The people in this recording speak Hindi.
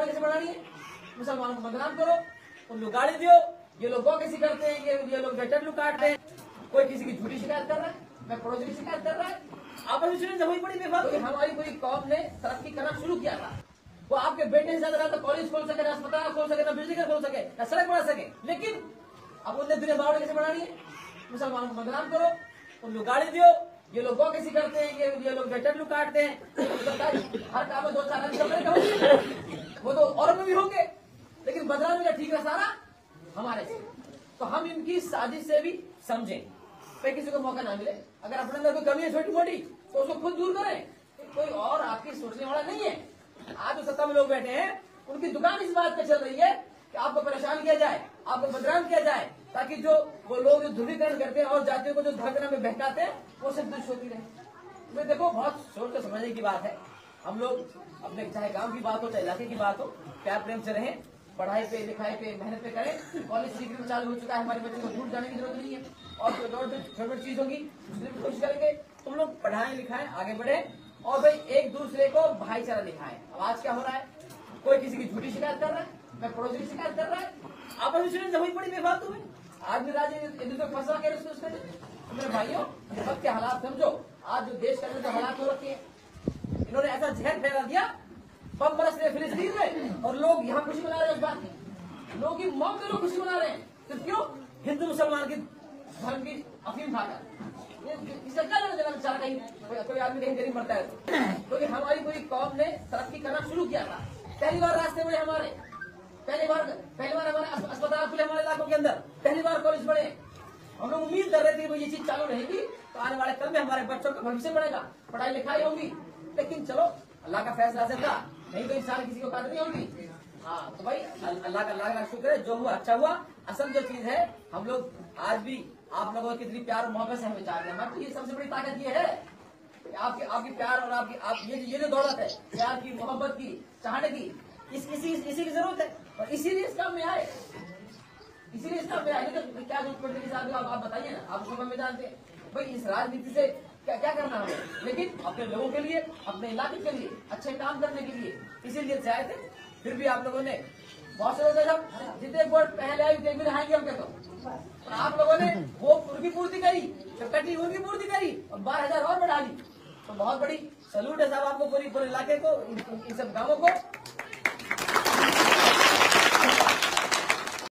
कैसे बनानी है। मुसलमानों को बदनाम करो उन लोग गाड़ी दियो। ये लोग गौ कैसी करते हैं, ये ये लोग बेटर लुक काटते हैं। कोई किसी की झूठी शिकायत कर रहा है, मैं पड़ोसी की शिकायत कर रहा है। आपस में सुनिए वही बड़ी बेफाक तो हमारी पूरी कौम ने तरक्की करना शुरू किया था। वो आपके बेटे से ज़्यादा तो कॉलेज खोल सके, ना अस्पताल खोल सके, ना बिजली घर खोल सके, ना सड़क बना सके। लेकिन अब उनने दुनिया बावड़ी कैसे बनानी है? मुसलमानों को बदनाम करो उन लोग गाड़ी दियो। ये लोग गौ कैसी करते हैं, ये ये लोग बेटर लुक काटते हैं। हर काम में दो चार वो तो और में भी होंगे, लेकिन बदनामी का ठीक है सारा हमारे से। तो हम इनकी साजिश से भी समझें किसी को मौका ना मिले। अगर अपने अंदर कोई कमी है छोटी मोटी तो उसको खुद दूर करें। कोई और आपकी सोचने वाला नहीं है। आज जो सत्ता में लोग बैठे हैं, उनकी दुकान इस बात पर चल रही है कि आपको परेशान किया जाए, आपको बदनाम किया जाए, ताकि जो वो लोग जो ध्रुवीकरण करते हैं और जातियों को जो धर्म में बहकाते हैं, वो सब दुष्ट होती रहे। मैं देखो, बहुत सोच समझने की बात है। हम लोग अपने चाहे गाँव की बात हो, चाहे इलाके की बात हो, प्यार प्रेम से रहें, पढ़ाई पे, लिखाई पे, मेहनत पे करें। कॉलेज डिग्री चालू हो चुका है, हमारे बच्चों को दूर जाने की ज़रूरत नहीं है। और जो छोटी चीज़ होगी उसमें कोशिश करेंगे, तुम लोग पढ़ाएँ, लिखाएँ, आगे बढ़े। और भाई, एक दूसरे को भाईचारा दिखाएँ। अब आज क्या हो रहा है? कोई किसी की झूठी शिकायत कर रहा है? मैं पड़ोसी की शिकायत कर रहा है? आपस में सुनिए वही बड़ी बेफालतू में। आज भी राज्य दूसरे फंसा के तो मेरे भाइयों हालात समझो। आज जो देश के अंदर जो हालात हो रखे हैं इन्होंने ऐसा जहर फैला दिया बम बरस रहे फिलिस्तीन में, और लोग यहाँ खुशी मना रहे हैं उस बात की। लोग की मौत में लोग खुशी मना रहे हैं। तो क्यों? हिंदू, मुसलमान की धर्म की अफीम खाकर। इसका क्या लेना देना बेचारा कहीं कोई आदमी कहीं गरीब मरता है तो। क्योंकि हमारी पूरी कौम ने तरक्की करना शुरू किया था। पहली बार रास्ते बने हमारे। पहली बार पहली बार हमारे अस्पताल खुले हमारे इलाकों के अंदर। पहली बार कॉलेज बने। हम लोग उम्मीद कर रहे थे ये चीज़ चालू रहेगी तो आने वाले कल में हमारे बच्चों का भविष्य बढ़ेगा पढ़ाई लिखाई होगी। लेकिन चलो अल्लाह का फैसला से था। नहीं तो इंसान किसी को काट नहीं होगी। हाँ तो भाई अल्लाह का अल्लाह का शुक्र है जो हुआ अच्छा हुआ। असल जो चीज़ है हम लोग आज भी आप लोगों की कितनी प्यार मोहब्बत से हमें चाह रहे हैं। तो ये सबसे बड़ी ताकत ये है आपकी आपकी प्यार और आपकी आप ये ये जो दौलत है प्यार की मोहब्बत की चाहने की इस इसी इसी की ज़रूरत है। और इसीलिए इस काम में आए। इसीलिए इस काम में आए। तो क्या ज़रूरत पड़ती है? आप, बताइए ना। आप जानते हैं। भाई इस राजनीति से क्या क्या करना है? लेकिन अपने लोगों के लिए, अपने इलाके के लिए, अच्छे काम करने के लिए। इसीलिए से थे, फिर भी आप लोगों ने बहुत से लोग जितने वोट पहले आए, उतने भी हाएँगे हम कहते और आप लोगों ने वो उनकी पूर्ति करी तो कटी उनकी पूर्ति करी, और बारह हज़ार और बढ़ा ली। तो बहुत बड़ी सलूट है साहब आपको पूरी पूरे इलाके को इन सब गाँवों को।